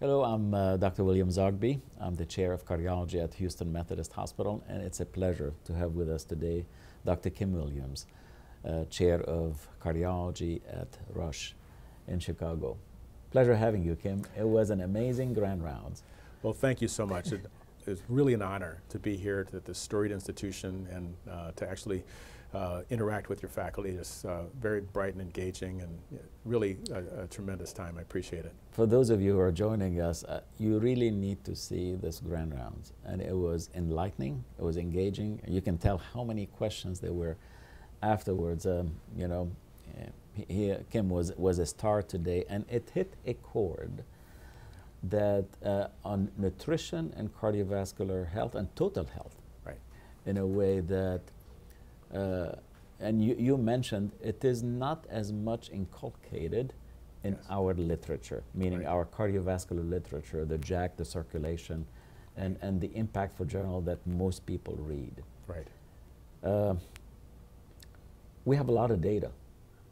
Hello, I'm uh, Dr. William Zoghbi. I'm the chair of cardiology at Houston Methodist Hospital, and it's a pleasure to have with us today Dr. Kim Williams, uh, chair of cardiology at Rush in Chicago. Pleasure having you, Kim. It was an amazing grand rounds. Well, thank you so much. It is really an honor to be here at this storied institution and uh, to actually uh, interact with your faculty. It's uh, very bright and engaging and really a, a, tremendous time. I appreciate it. For those of you who are joining us, uh, you really need to see this grand rounds. And it was enlightening, it was engaging. You can tell how many questions there were afterwards. Um, you know, he, he, Kim was, was a star today, and it hit a chord that uh, on nutrition and cardiovascular health and total health. Right. In a way that and you, you, mentioned it is not as much inculcated in yes. our literature, meaning right. our cardiovascular literature, the JACC, the circulation, and, and the impact for general that most people read. Right. Uh, we have a lot of data.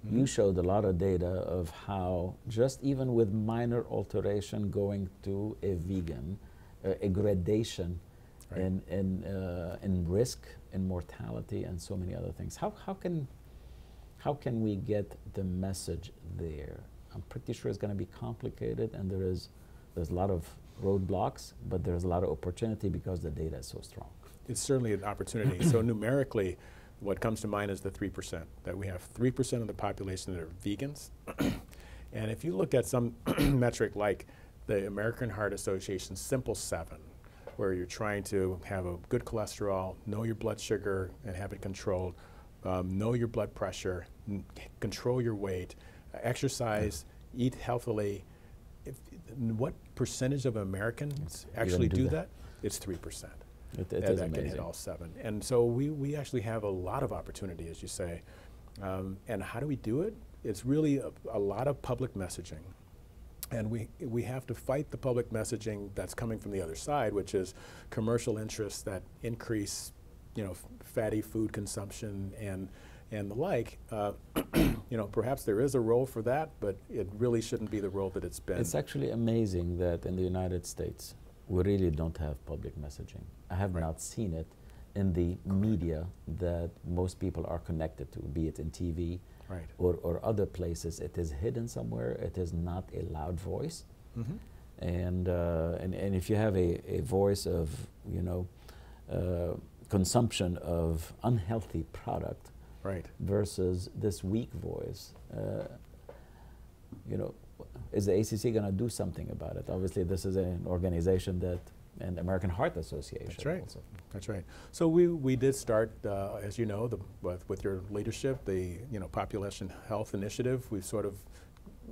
Mm -hmm. You showed a lot of data of how just even with minor alteration going to a vegan, uh, a gradation right. in, in, uh, in risk, in mortality, and so many other things. How, how, can, how can we get the message there? I'm pretty sure it's going to be complicated, and there is there's a lot of roadblocks, but there's a lot of opportunity because the data is so strong. It's certainly an opportunity. so numerically, what comes to mind is the 3%, that we have 3% of the population that are vegans. and if you look at some metric like the American Heart Association Simple 7, where you're trying to have a good cholesterol, know your blood sugar and have it controlled, um, know your blood pressure, control your weight, exercise, eat healthily. If, what percentage of Americans actually do, do that? that? It's 3%. It, it that, that can hit all seven. And so we, we actually have a lot of opportunity, as you say. Um, and how do we do it? It's really a, a lot of public messaging. And we, we have to fight the public messaging that's coming from the other side, which is commercial interests that increase, you know, fatty food consumption and, and the like. Uh, you know, perhaps there is a role for that, but it really shouldn't be the role that it's been. It's actually amazing that in the United States, we really don't have public messaging. I have right. not seen it in the media that most people are connected to, be it in TV, right. or, or other places. It is hidden somewhere. It is not a loud voice. Mm -hmm. And, uh, and, and if you have a, a voice of, you know, uh, consumption of unhealthy product right. versus this weak voice, uh, you know, is the ACC going to do something about it? Obviously, this is an organization that and the American Heart Association. That's right. Also. That's right. So we, we did start, uh, as you know, the, with, with, your leadership, the you know population health initiative. We've sort of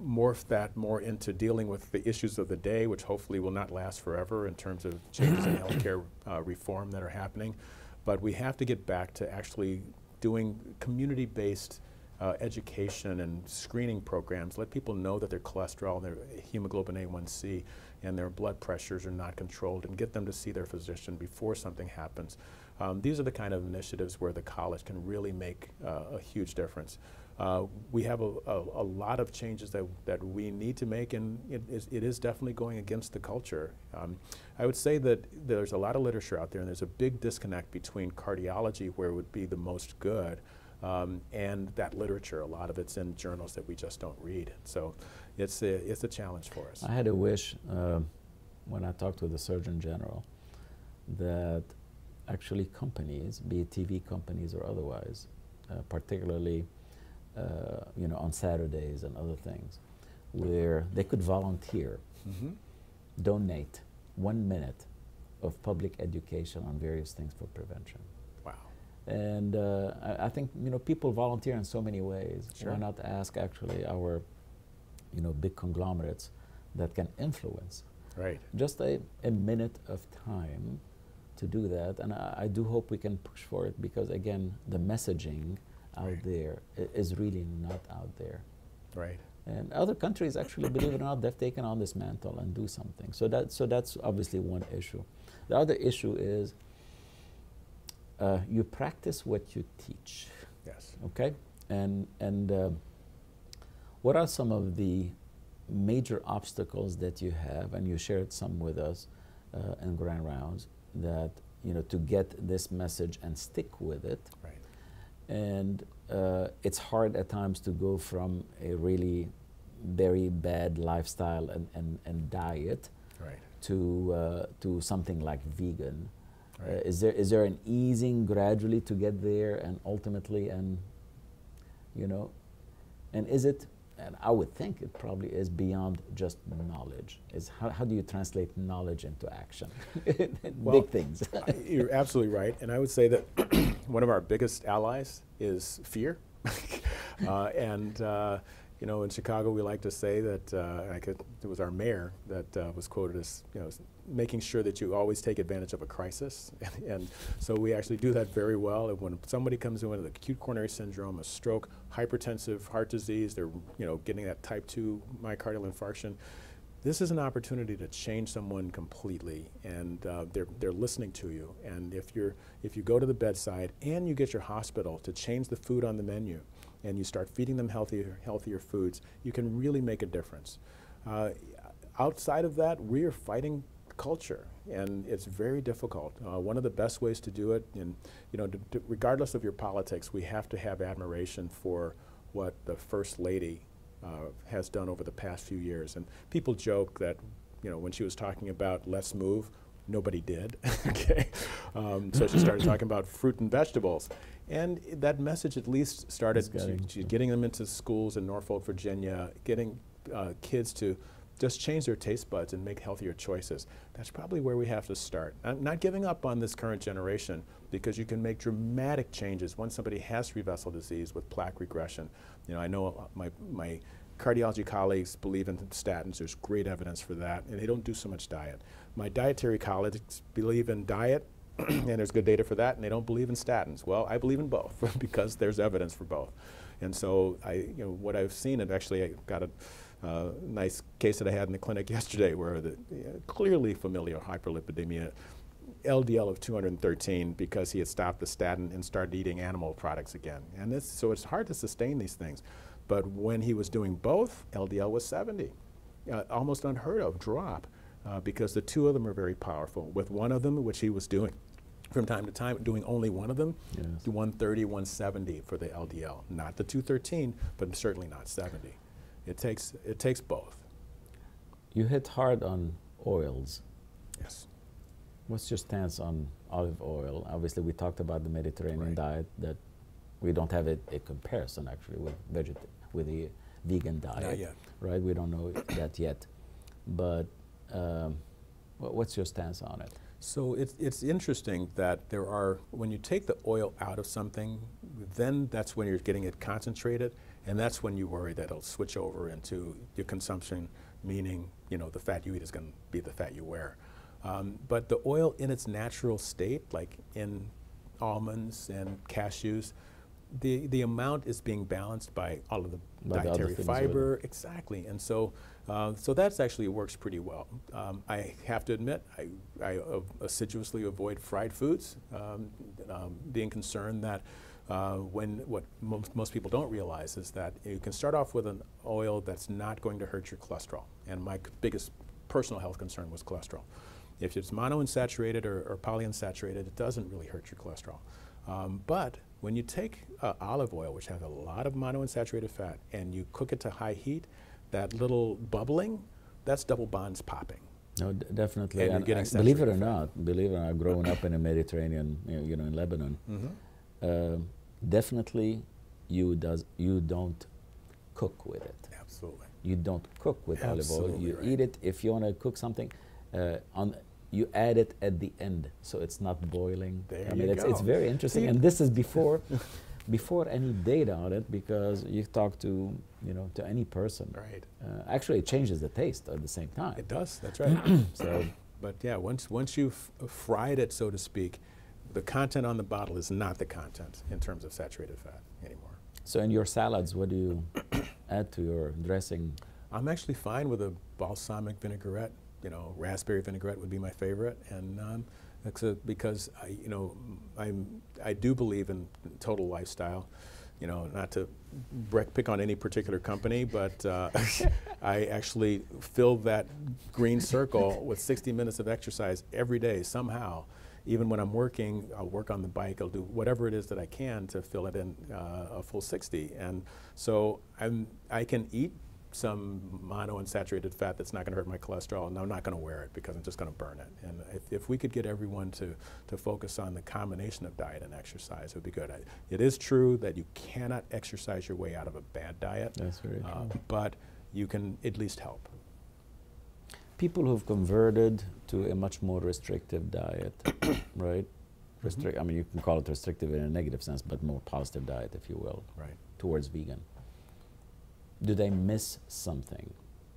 morphed that more into dealing with the issues of the day, which hopefully will not last forever in terms of changes in healthcare uh, reform that are happening. But we have to get back to actually doing community-based uh, education and screening programs. Let people know that their cholesterol, and their hemoglobin A1C, and their blood pressures are not controlled and get them to see their physician before something happens. Um, these are the kind of initiatives where the college can really make uh, a huge difference. Uh, we have a, a, a, lot of changes that, that we need to make, and it is, it is definitely going against the culture. Um, I would say that there's a lot of literature out there, and there's a big disconnect between cardiology, where it would be the most good, um, and that literature. A lot of it's in journals that we just don't read. So it's a, it's a challenge for us. I had a wish uh, when I talked with the Surgeon General that actually companies, be it TV companies or otherwise, uh, particularly uh, you know on Saturdays and other things, where they could volunteer, mm -hmm. donate one minute of public education on various things for prevention. Wow. And uh, I, I, think you know people volunteer in so many ways. Sure. Why not ask actually our you know, big conglomerates that can influence. Right. Just a, a minute of time to do that, and I, I, do hope we can push for it because again, the messaging out right. there is really not out there. Right. And other countries, actually, believe it or not, they've taken on this mantle and do something. So that so that's obviously one issue. The other issue is uh, you practice what you teach. Yes. Okay. And and uh, what are some of the major obstacles that you have, and you shared some with us uh, in Grand Rounds, that you know to get this message and stick with it. Right. And uh, it's hard at times to go from a really very bad lifestyle and, and, and diet Right. to uh, to something like vegan. Right. Uh, is there is there an easing gradually to get there and ultimately and you know and is it and I would think it probably is beyond just knowledge. Is how, how do you translate knowledge into action? Well, Big things. You're absolutely right. And I would say that one of our biggest allies is fear. uh, and, uh, you know, in Chicago, we like to say that, uh, I could, it was our mayor that uh, was quoted as, you know, making sure that you always take advantage of a crisis. and so we actually do that very well. And when somebody comes in with acute coronary syndrome, a stroke, hypertensive heart disease, they're, you know, getting that type 2 myocardial infarction, this is an opportunity to change someone completely and uh, they're, they're listening to you and if you're if you go to the bedside and you get your hospital to change the food on the menu and you start feeding them healthier healthier foods you can really make a difference uh, outside of that we're fighting culture and it's very difficult uh, one of the best ways to do it and you know regardless of your politics we have to have admiration for what the first lady uh, has done over the past few years. And people joke that, you know, when she was talking about let's move, nobody did. okay, um, so she started talking about fruit and vegetables, and that message at least started getting- getting them into schools in Norfolk, Virginia, getting uh, kids to just change their taste buds and make healthier choices. That's probably where we have to start. I'm not giving up on this current generation because you can make dramatic changes once somebody has cerebral vessel disease with plaque regression. You know, I know uh, my, my cardiology colleagues believe in statins. There's great evidence for that, and they don't do so much diet. My dietary colleagues believe in diet, and there's good data for that, and they don't believe in statins. Well, I believe in both because there's evidence for both. And so, I, you know, what I've seen, and actually, I got a uh, nice case that I had in the clinic yesterday, where the uh, clearly familial hyperlipidemia, LDL of 213, because he had stopped the statin and started eating animal products again. And this, so it's hard to sustain these things. But when he was doing both, LDL was 70, uh, almost unheard of drop, uh, because the two of them are very powerful. With one of them, which he was doing from time to time, doing only one of them, Yes. 130, 170 for the LDL. Not the 213, but certainly not 70. It takes, it takes both. you hit hard on oils. Yes. What's your stance on olive oil? Obviously, we talked about the Mediterranean Right. diet that we don't have a, a comparison actually with veget with the vegan diet. Not yet. Right? We don't know that yet. But um, what's your stance on it? So it's, it's interesting that there are, when you take the oil out of something, then that's when you're getting it concentrated, and that's when you worry that it'll switch over into your consumption, meaning, you know, the fat you eat is going to be the fat you wear. Um, but the oil in its natural state, like in almonds and cashews, the, the amount is being balanced by all of the By dietary it. fiber, exactly. And so, uh, so that's actually works pretty well. Um, I have to admit, I, I uh, assiduously avoid fried foods, um, um, being concerned that uh, when what most, most people don't realize is that you can start off with an oil that's not going to hurt your cholesterol. And my c- biggest personal health concern was cholesterol. If it's monounsaturated or, or polyunsaturated, it doesn't really hurt your cholesterol. Um, but when you take uh, olive oil, which has a lot of monounsaturated fat, and you cook it to high heat, that little bubbling, that's double bonds popping. No, d- definitely. And getting I- believe it or fat. not, believe it or not, growing up in the Mediterranean, you know, in Lebanon, um, definitely you does you don't cook with it. Absolutely. You don't cook with olive oil. You right. eat it if you want to cook something. Uh, on you add it at the end, so it's not boiling. There I mean, you it's, it's very interesting, and this is before, before any data on it, because you talk to you know to any person. Right. Uh, actually, it changes the taste at the same time. It does. That's right. So but yeah, once once you've fried it, so to speak, the content on the bottle is not the content in terms of saturated fat anymore. So in your salads, what do you add to your dressing? I'm actually fine with a balsamic vinaigrette. You know, raspberry vinaigrette would be my favorite, and um, a, because I, you know, I'm I do believe in total lifestyle. you know, not to pick on any particular company, but uh, I actually fill that green circle with 60 minutes of exercise every day somehow. Even when I'm working, I'll work on the bike, I'll do whatever it is that I can to fill it in uh, a full 60. And so I'm, I can eat some monounsaturated fat that's not going to hurt my cholesterol, and I'm not going to wear it because I'm just going to burn it. And if, if we could get everyone to, to focus on the combination of diet and exercise, it would be good. I, it is true that you cannot exercise your way out of a bad diet, That's very uh, true. but you can at least help. People who've converted to a much more restrictive diet, right? Restrict. I mean, you can call it restrictive in a negative sense, but more positive diet, if you will, Right. towards vegan. Do they miss something?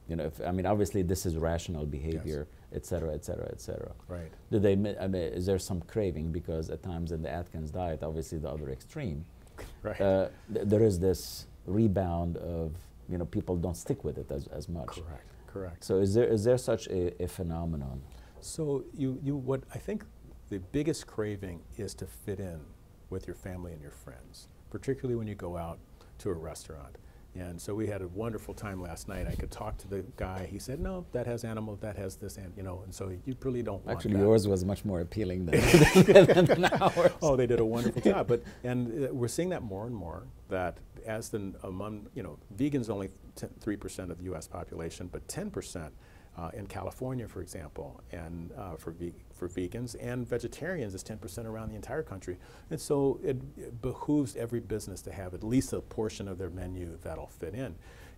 You know, if, I mean, obviously this is rational behavior, et cetera, et cetera, et cetera. Right. Do they? I mean, is there some craving because at times in the Atkins diet, obviously the other extreme, Right. uh, th- there is this rebound of you know people don't stick with it as, as much. Correct. Correct. So is there is there such a, a phenomenon? So you, you what I think the biggest craving is to fit in with your family and your friends, particularly when you go out to a restaurant. And so we had a wonderful time last night. I could talk to the guy. He said, "No, that has animal, that has this, and you know." And so you really don't want Actually, yours was much more appealing than, than ours. oh, they did a wonderful job. But and uh, we're seeing that more and more. That as the among you know, vegans only three percent of the U.S. population, but ten percent uh, in California, for example, and uh, for ve- for vegans and vegetarians is ten percent around the entire country. And so it, it behooves every business to have at least a portion of their menu that'll fit in.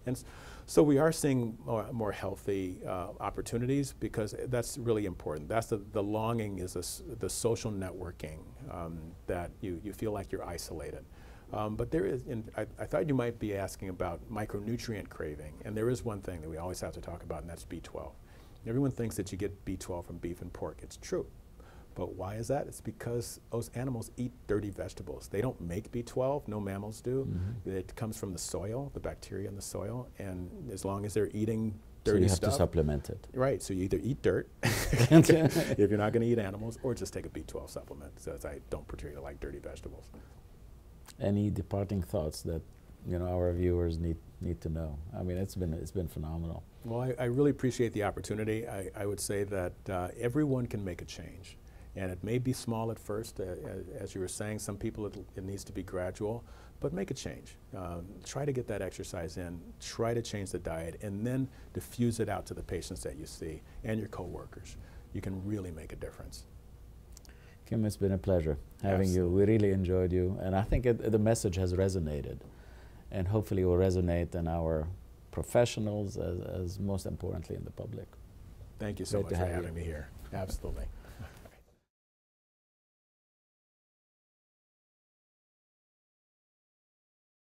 And so we are seeing more, more healthy uh, opportunities because that's really important. That's the, the longing is this, the social networking um, that you, you feel like you're isolated. Um, but there is, and I, I thought you might be asking about micronutrient craving, and there is one thing that we always have to talk about, and that's B12. Everyone thinks that you get B12 from beef and pork. It's true. But why is that? It's because those animals eat dirty vegetables. They don't make B12, no mammals do. Mm-hmm. It comes from the soil, the bacteria in the soil, and as long as they're eating So you have stuff. to supplement it. Right, so you either eat dirt if you're not going to eat animals, or just take a B12 supplement. So I don't particularly like dirty vegetables. Any departing thoughts that you know our viewers need need to know? I mean, it's been it's been phenomenal. Well, I, I really appreciate the opportunity. I, I would say that uh, everyone can make a change. And it may be small at first, uh, as you were saying, some people it, it needs to be gradual, but make a change. Um, try to get that exercise in, try to change the diet, and then diffuse it out to the patients that you see and your coworkers. You can really make a difference. Kim, it's been a pleasure having you. We really enjoyed you, and I think it, the message has resonated, and hopefully will resonate in our professionals as, as most importantly in the public. Thank you so Great much for have you. having me here. Absolutely.